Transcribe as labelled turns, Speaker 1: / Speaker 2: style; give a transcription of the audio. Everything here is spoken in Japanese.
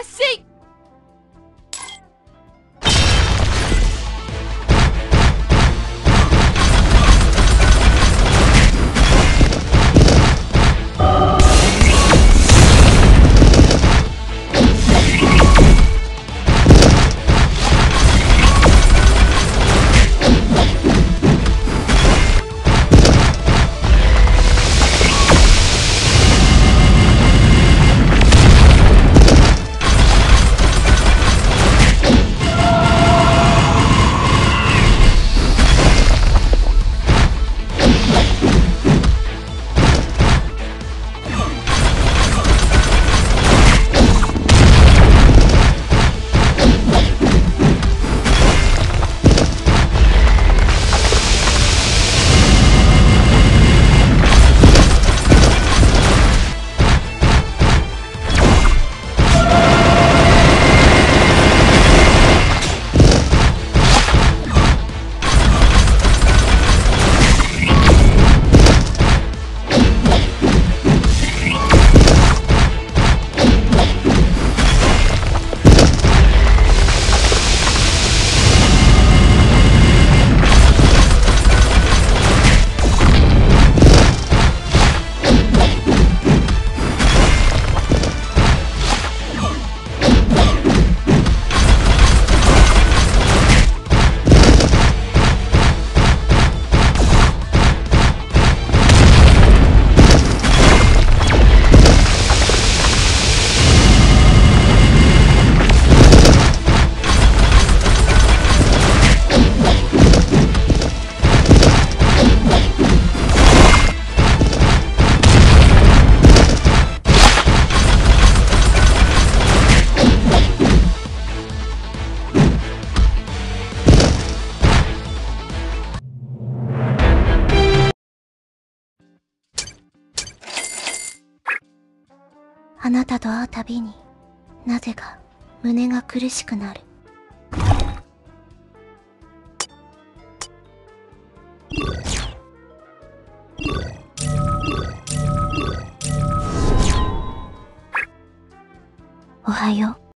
Speaker 1: assim?
Speaker 2: あなたと会うたびになぜか胸が苦しくなる。おはよう。